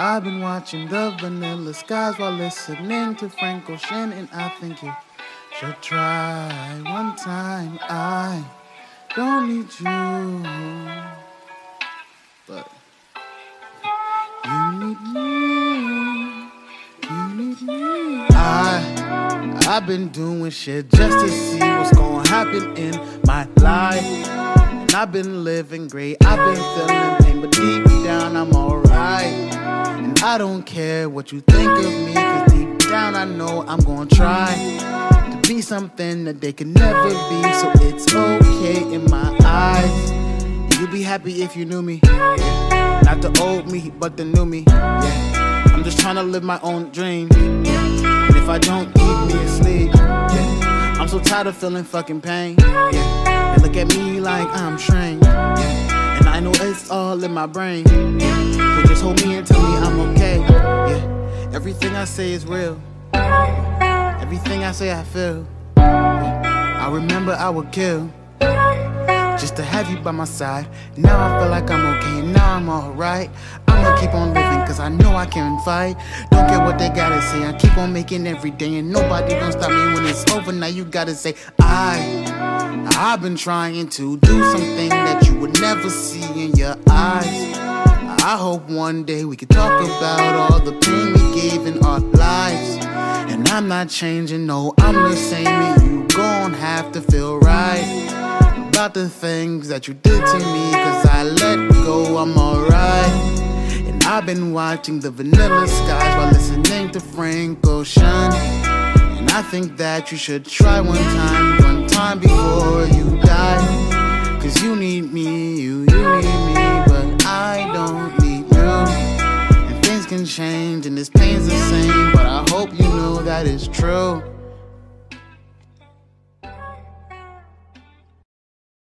I've been watching the vanilla skies while listening to Frank Ocean, and I think you should try one time. I don't need you, but you need me. You need me. I I've been doing shit just to see what's gonna happen in my life. And I've been living great. I've been feeling pain, but deep down I'm alright. I don't care what you think of me, cause deep down I know I'm gonna try to be something that they can never be. So it's okay in my eyes. You'd be happy if you knew me. Yeah. Not the old me, but the new me. Yeah. I'm just trying to live my own dream. And if I don't eat me asleep, yeah. I'm so tired of feeling fucking pain. Yeah. They look at me like I'm strange. Yeah. And I know it's all in my brain. So just hold me and tell me I'm. Everything I say is real. Everything I say I feel. I remember I would kill just to have you by my side. Now I feel like I'm okay, now I'm alright. I'ma keep on living cause I know I can fight. Don't care what they gotta say, I keep on making every day, and nobody gonna stop me when it's over. Now you gotta say, I, I've been trying to do something that you would never see in your eyes. I hope one day we can talk about all the pain we gave in our lives. And I'm not changing, no, I'm the same, and you gon' have to feel right about the things that you did to me Cause I let go, I'm alright And I've been watching the vanilla skies While listening to Frank Ocean And I think that you should try one time One time before change and this pain's the same But I hope you know that it's true